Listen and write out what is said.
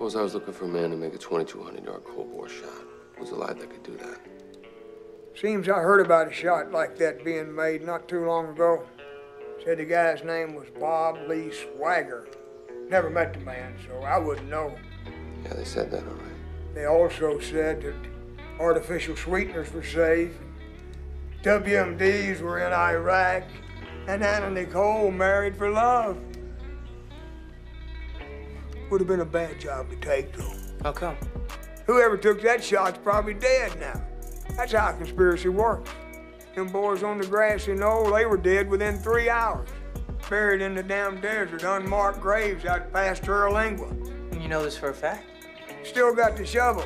Suppose I was looking for a man to make a 2,200 yard cold bore shot. Who's alive that could do that? Seems I heard about a shot like that being made not too long ago. Said the guy's name was Bob Lee Swagger. Never met the man, so I wouldn't know. Yeah, they said that, all right. They also said that artificial sweeteners were safe, WMDs were in Iraq, and Anna Nicole married for love. Would have been a bad job to take, though. How come? Whoever took that shot's probably dead now. That's how conspiracy works. Them boys on the grass, grassy knoll, they were dead within three hours. Buried in the damn desert, unmarked graves out past Terlingua. You know this for a fact? Still got the shovel.